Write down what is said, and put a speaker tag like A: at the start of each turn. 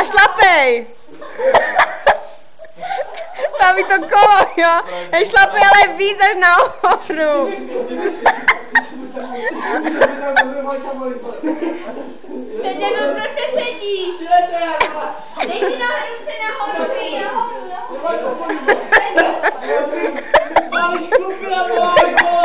A: Ašlapej! Tam to kolo, jo? Nešlapej, ale výzeš na ohoru.
B: Teď jenom
C: prostě sedí. Nejdi não se nahoru, nejdi nahoru, nahoru.
B: Máš kupila, máš kupila.